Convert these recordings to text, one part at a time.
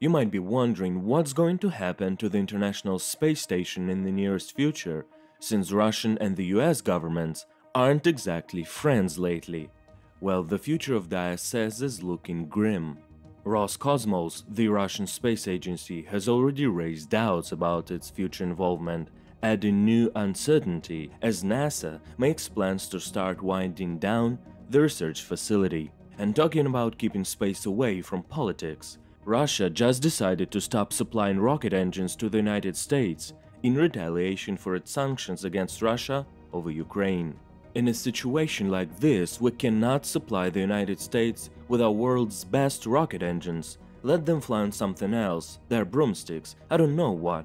You might be wondering what's going to happen to the International Space Station in the nearest future, since Russian and the US governments aren't exactly friends lately. Well, the future of the ISS is looking grim. Roscosmos, the Russian space agency, has already raised doubts about its future involvement, adding new uncertainty as NASA makes plans to start winding down the research facility. And talking about keeping space away from politics, Russia just decided to stop supplying rocket engines to the United States in retaliation for its sanctions against Russia over Ukraine. In a situation like this, we cannot supply the United States with our world's best rocket engines. Let them fly on something else, their broomsticks, I don't know what.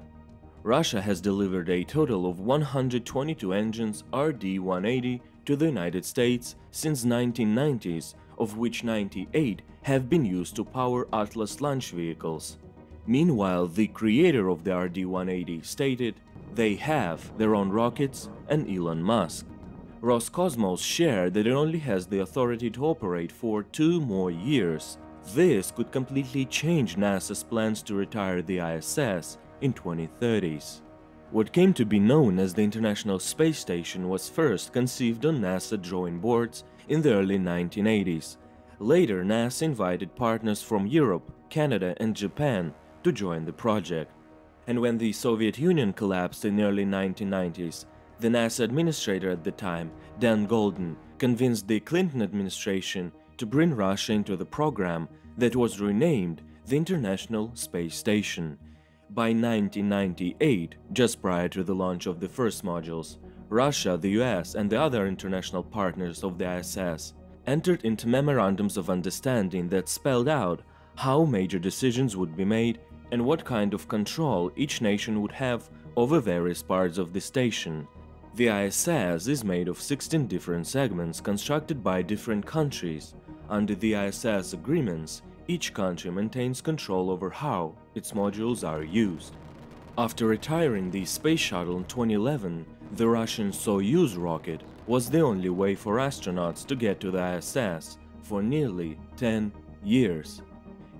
Russia has delivered a total of 122 engines RD-180 to the United States since 1990s, of which 98 have been used to power Atlas launch vehicles. Meanwhile, the creator of the RD-180 stated they have their own rockets and Elon Musk. Roscosmos shared that it only has the authority to operate for two more years. This could completely change NASA's plans to retire the ISS in 2030s. What came to be known as the International Space Station was first conceived on NASA drawing boards in the early 1980s. Later, NASA invited partners from Europe, Canada and Japan to join the project. And when the Soviet Union collapsed in the early 1990s, the NASA administrator at the time, Dan Goldin, convinced the Clinton administration to bring Russia into the program that was renamed the International Space Station. By 1998, just prior to the launch of the first modules, Russia, the US and the other international partners of the ISS entered into memorandums of understanding that spelled out how major decisions would be made and what kind of control each nation would have over various parts of the station. The ISS is made of 16 different segments constructed by different countries. Under the ISS agreements, each country maintains control over how its modules are used. After retiring the space shuttle in 2011, the Russian Soyuz rocket was the only way for astronauts to get to the ISS for nearly 10 years.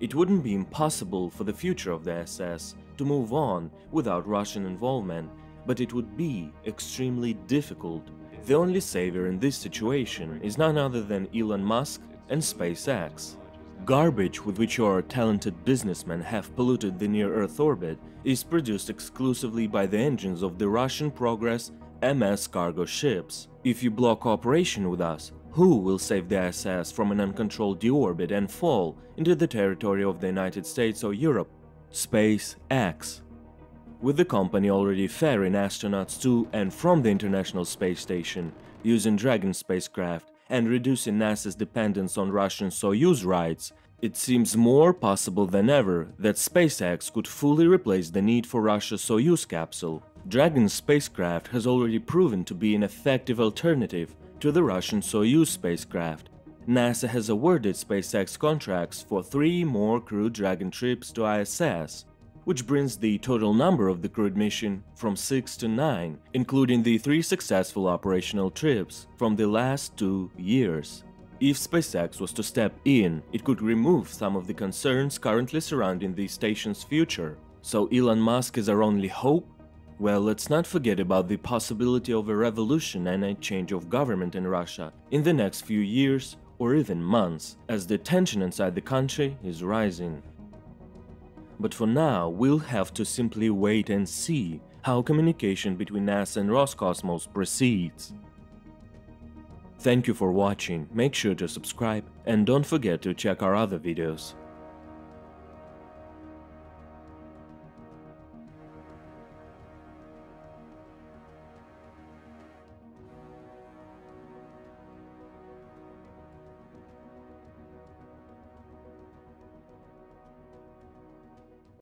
It wouldn't be impossible for the future of the ISS to move on without Russian involvement, but it would be extremely difficult. The only savior in this situation is none other than Elon Musk and SpaceX. Garbage with which our talented businessmen have polluted the near-Earth orbit is produced exclusively by the engines of the Russian Progress MS cargo ships. If you block cooperation with us, who will save the ISS from an uncontrolled deorbit and fall into the territory of the United States or Europe? SpaceX. With the company already ferrying astronauts to and from the International Space Station using Dragon spacecraft, and reducing NASA's dependence on Russian Soyuz rides, it seems more possible than ever that SpaceX could fully replace the need for Russia's Soyuz capsule. Dragon spacecraft has already proven to be an effective alternative to the Russian Soyuz spacecraft. NASA has awarded SpaceX contracts for three more Crew Dragon trips to ISS, which brings the total number of the crewed mission from 6 to 9, including the 3 successful operational trips from the last two years. If SpaceX was to step in, it could remove some of the concerns currently surrounding the station's future. So Elon Musk is our only hope? Well, let's not forget about the possibility of a revolution and a change of government in Russia in the next few years or even months, as the tension inside the country is rising. But for now, we'll have to simply wait and see how communication between NASA and Roscosmos proceeds. Thank you for watching, make sure to subscribe and don't forget to check our other videos.